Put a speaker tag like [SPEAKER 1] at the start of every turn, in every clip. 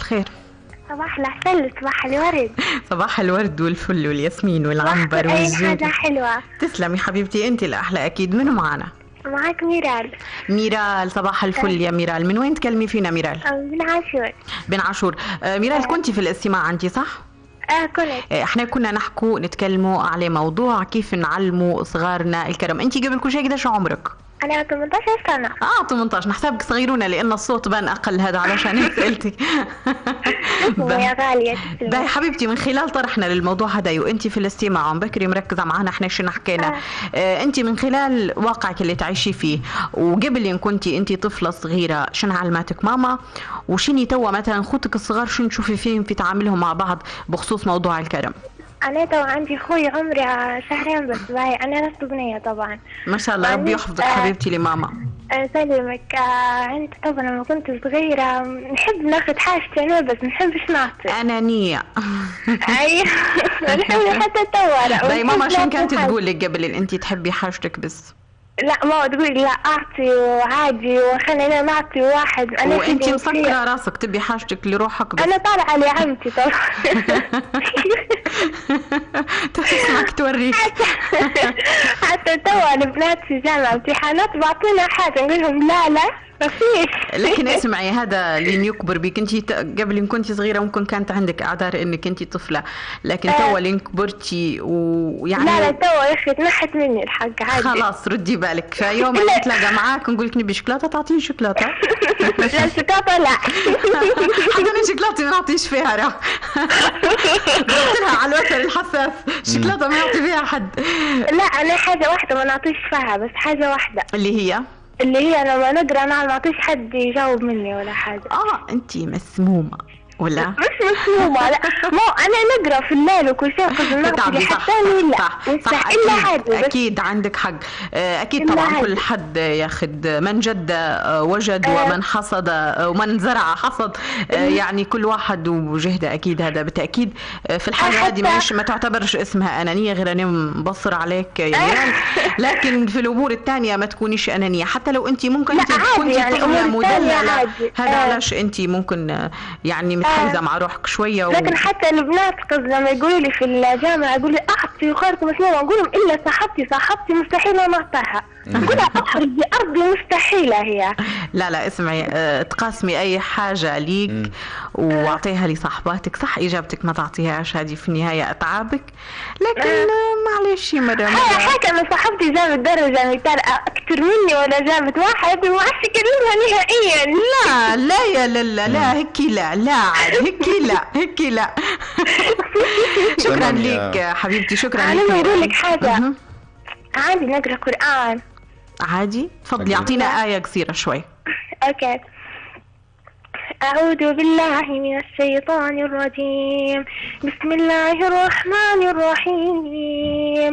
[SPEAKER 1] خير
[SPEAKER 2] صباح العسل صباح الورد.
[SPEAKER 1] صباح الورد والفل والياسمين والعنبر والزيت.
[SPEAKER 2] حاجة حلوة.
[SPEAKER 1] تسلمي حبيبتي أنت الأحلى أكيد. منو معنا
[SPEAKER 2] معك ميرال.
[SPEAKER 1] ميرال صباح الفل يا ميرال. من وين تكلمي فينا ميرال؟
[SPEAKER 2] من عاشور.
[SPEAKER 1] بن عاشور. آه، ميرال كنتي في الاستماع عندي صح؟
[SPEAKER 2] آه كنت.
[SPEAKER 1] آه، إحنا كنا نحكوا نتكلموا على موضوع كيف نعلموا صغارنا الكرم. أنت قبل كل شيء قديش عمرك؟
[SPEAKER 2] أنا 18 سنة
[SPEAKER 1] آه 18 نحسبك صغيرونة لأن الصوت بان أقل هذا علشان هيك
[SPEAKER 2] تسلمي يا غالية
[SPEAKER 1] باهي حبيبتي من خلال طرحنا للموضوع هذا وانت في الاستماع عم بكري مركزة معنا إحنا شو حكينا.
[SPEAKER 2] آه.
[SPEAKER 1] آه انت من خلال واقعك اللي تعيشي فيه وقبل إن كنتي انت طفلة صغيرة شنو علمتك ماما؟ وشني توا مثلا خوتك الصغار شنو تشوفي فيهم في تعاملهم مع بعض بخصوص موضوع الكرم؟
[SPEAKER 2] أنا تو عندي أخوي عمري شهرين بس باهي أنا نفس بنية طبعا.
[SPEAKER 1] ما شاء الله ربي يحفظك
[SPEAKER 2] آه.
[SPEAKER 1] حبيبتي لماما.
[SPEAKER 2] آه، سلمك. آه، أنت طبعا لما كنت صغيرة نحب ناخذ حاجتي أنا بس نحبش نعطي.
[SPEAKER 1] أنانية.
[SPEAKER 2] أي. نحب حتى توا لا،
[SPEAKER 1] باهي ماما شنو
[SPEAKER 2] ناخذ
[SPEAKER 1] كانت. تقول لك قبل إن انت تحبي حاجتك بس؟
[SPEAKER 2] لا ما تقول لا أعطي وعادي وخلينا نعطي واحد. أنا
[SPEAKER 1] وانت مسكرة راسك تبي حاجتك لروحك بس.
[SPEAKER 2] أنا طالعة لعمتي طبعا.
[SPEAKER 1] تسمعك توريك.
[SPEAKER 2] حتى توا البنات في جامعة امتحانات بعطينا حاجة نقول لهم لا لا.
[SPEAKER 1] لكن اسمعي هذا لين يكبر بك. انت قبل ان كنت صغيرة ممكن كانت عندك أعذار إنك انت طفلة. لكن
[SPEAKER 2] آه.
[SPEAKER 1] توا لين كبرتي ويعني
[SPEAKER 2] لا لا توا يا أخي تنحت مني الحق عادي.
[SPEAKER 1] خلاص ردي بالك. فيوم اللي نتلاقى معاك نقول لك نبي شوكولاتة تعطيني شوكولاتة.
[SPEAKER 2] لا شوكولاتة لا.
[SPEAKER 1] حتى أنا شوكولاتة ما نعطيش فيها راه. قلت لها على الوتر الحساس شوكولاتة ما يعطي فيها حد.
[SPEAKER 2] لا أنا حاجة واحدة ما نعطيش فيها بس حاجة واحدة.
[SPEAKER 1] اللي هي؟
[SPEAKER 2] اللي هي لما نقرا أنا ما نعطيش حد يجاوب مني ولا حاجة.
[SPEAKER 1] آه انت مسمومة. ولا؟
[SPEAKER 2] مش مسمومة لا. مو أنا نقرأ في الليل وكل شيء
[SPEAKER 1] تتعبي صح
[SPEAKER 2] لحتى لا.
[SPEAKER 1] صح
[SPEAKER 2] صح حاجة بس.
[SPEAKER 1] أكيد عندك حق. آه،
[SPEAKER 2] إلا
[SPEAKER 1] طبعا. كل حد ياخذ من جد آه، وجد
[SPEAKER 2] آه.
[SPEAKER 1] ومن حصد ومن زرع حصد يعني كل واحد وجهده أكيد. هذا بالتأكيد. آه، في الحالة هذه
[SPEAKER 2] حتى-
[SPEAKER 1] ما تعتبرش اسمها أنانية غير أنا مبصر عليك يا ميرال لكن في الأمور الثانية ما تكونيش أنانية. حتى لو أنت ممكن كنت
[SPEAKER 2] يعني عادي.
[SPEAKER 1] هذا. علاش أنت ممكن يعني متحيزة مع روحك شوية و...
[SPEAKER 2] لكن حتى البنات قصد لما يقولوا لي في الجامعة يقولوا لي أعطي وخارج مسمومة أقول لهم إلا صاحبتي صاحبتي مستحيل ما أعطاها أقول لها أخرج بأرضي مستحيلة هي.
[SPEAKER 1] لا لا اسمعي آه، تقاسمي أي حاجة ليك واعطيها لصاحباتك. صح إجابتك ما تعطيهاش هذه في النهاية اتعابك لكن
[SPEAKER 2] آه.
[SPEAKER 1] آه، معلش يا مدام.
[SPEAKER 2] هاي حاجة من صاحبتي جابت درجة مثال أكثر مني ولا جابت واحد وما عادش أكلمها نهائيا.
[SPEAKER 1] لا. لا يا لالا لا هيك لا لا عاد هيك لا هيك لا. شكرا ليك حبيبتي شكرا
[SPEAKER 2] أنا
[SPEAKER 1] ليك
[SPEAKER 2] بقول لك حاجة.
[SPEAKER 1] مهم.
[SPEAKER 2] عادي نقرأ قرآن.
[SPEAKER 1] عادي؟ تفضلي. اعطينا آية قصيرة شوي.
[SPEAKER 2] أوكي. أعوذ بالله من الشيطان الرجيم. بسم الله الرحمن الرحيم.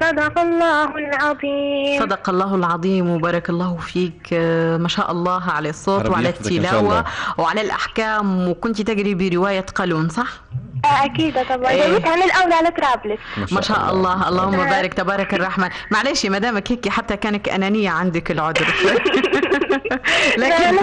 [SPEAKER 2] صدق الله العظيم
[SPEAKER 1] صدق الله العظيم وبارك الله فيك آه، ما شاء الله على الصوت وعلى التلاوة. وعلى الأحكام وكنت تقري برواية قالون صح؟
[SPEAKER 2] آه، أكيد طبعا.
[SPEAKER 1] إيه.
[SPEAKER 2] جابتها من الأول على ترابلس
[SPEAKER 1] ما شاء الله. اللهم
[SPEAKER 2] الله.
[SPEAKER 1] بارك تبارك الرحمن. معلش ما دامك هيك حتى كانك أنانية عندك العذر. لكن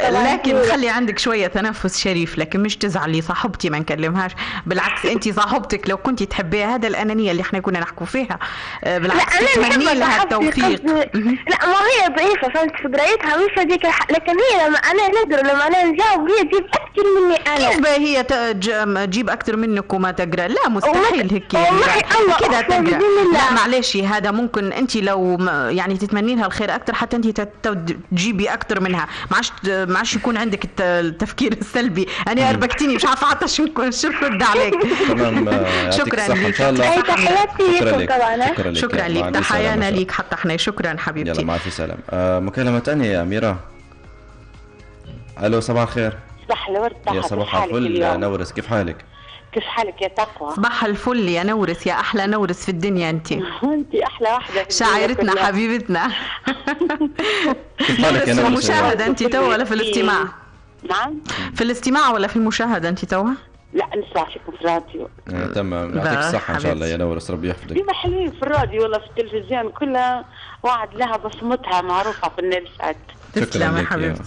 [SPEAKER 1] لكن خلي عندك شوية تنفس شريف لكن مش تزعلي صاحبتي ما نكلمهاش. بالعكس أنت صاحبتك لو كنت تحبيها هذا الأنانية اللي إحنا كنا نحكوا فيها. آه،
[SPEAKER 2] لا
[SPEAKER 1] بالعكس تتمني لها التوفيق.
[SPEAKER 2] لا ما هي ضعيفة فهمت؟ في قرايتها مش هذيك. لكن هي لما أنا نقرا لما أنا نجاوب هي تجيب أكثر مني
[SPEAKER 1] كيف
[SPEAKER 2] أنا
[SPEAKER 1] بقى هي تج- تجيب أكثر منك وما تقرأ؟ لا مستحيل هيك
[SPEAKER 2] والله الله
[SPEAKER 1] كده تقرا. لا معلش هذا ممكن أنت لو يعني تتمني لها الخير أكثر حتى أنت تجيبي أكثر منها. ما عادش ما عادش يكون عندك الت- التفكير السلبي. أنا أربكتيني مش عارفة حتى شو شو رد عليك. شكراً
[SPEAKER 2] هي تحياتي لكم
[SPEAKER 3] لك
[SPEAKER 2] طبعا؟
[SPEAKER 3] شكرا لك. يلا،
[SPEAKER 1] لك.
[SPEAKER 3] مع
[SPEAKER 1] تحيانا. ليك حتى إحنا. شكرا
[SPEAKER 3] يلا
[SPEAKER 1] حبيبتي
[SPEAKER 3] مع ألف سلامة. آه مكالمة ثانية يا أميرة ألو صباح الخير.
[SPEAKER 4] صح الورد
[SPEAKER 3] يا صباح الفل
[SPEAKER 4] اليوم؟
[SPEAKER 3] نورس كيف حالك؟
[SPEAKER 4] كيف حالك يا تقوى؟
[SPEAKER 1] صباح الفل يا نورس يا أحلى نورس في الدنيا انت.
[SPEAKER 4] انت أحلى واحدة في الدنيا
[SPEAKER 1] شاعرتنا
[SPEAKER 4] كلها.
[SPEAKER 1] حبيبتنا.
[SPEAKER 3] كيف حالك يا
[SPEAKER 1] في
[SPEAKER 3] نورس؟
[SPEAKER 1] المشاهدة انت تو ولا في الاستماع؟
[SPEAKER 4] نعم؟
[SPEAKER 1] في الاستماع ولا في المشاهدة انت تو
[SPEAKER 4] لا نسمع فيكم في الراديو.
[SPEAKER 3] آه، تمام يعطيك الصحة إن شاء الله. يا نورس ربي يحفظك.
[SPEAKER 4] ديما حلوين في الراديو ولا في التلفزيون كلها واحد لها بصمتها معروفة في النيل سات
[SPEAKER 1] تسلم يا
[SPEAKER 3] لك يا-
[SPEAKER 1] حبيبتي.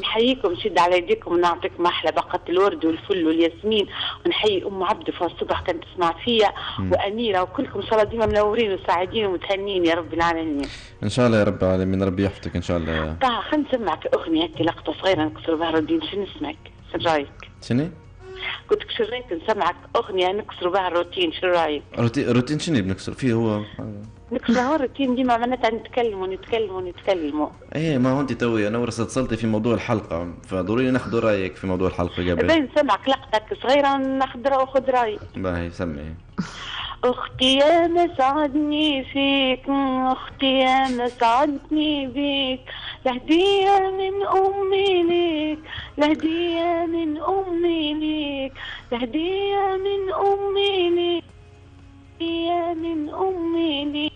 [SPEAKER 4] نحييكم نشد على يديكم ونعطيكم أحلى باقة الورد والفل والياسمين ونحيي أم عبده في الصبح كانت تسمع فيا وأميرة وكلكم إن شاء الله ديما منورين وسعيدين ومتهنين يا رب العالمين.
[SPEAKER 3] إن شاء الله يا رب العالمين ربي يحفظك إن شاء الله
[SPEAKER 4] طه خلينا نسمعك أغنية هيك لقطة صغيرة نكسر بها الروتين شو نسمعك؟ شو رأيك؟
[SPEAKER 3] شنو؟
[SPEAKER 4] قلت لك شو رأيك نسمعك أغنية نكسر بها الروتين شو رأيك؟
[SPEAKER 3] روتين شنو بنكسر فيه هو
[SPEAKER 4] لك شهور روتين ديما معناتها نتكلموا نتكلموا نتكلموا.
[SPEAKER 3] إيه ما هو أنت توي أنا ورثت اتصلتي في موضوع الحلقة. فضروري ناخذ رأيك في موضوع الحلقة قبل.
[SPEAKER 4] بين سمع قلقتك صغيرة ناخذ وخذ رأي.
[SPEAKER 3] باهي سمي
[SPEAKER 4] أختي يا ما سعدني فيك. أختي يا ما سعدني بيك الهدية من أمي ليك. الهدية من أمي ليك. الهدية من أمي ليك. الهدية من أمي ليك.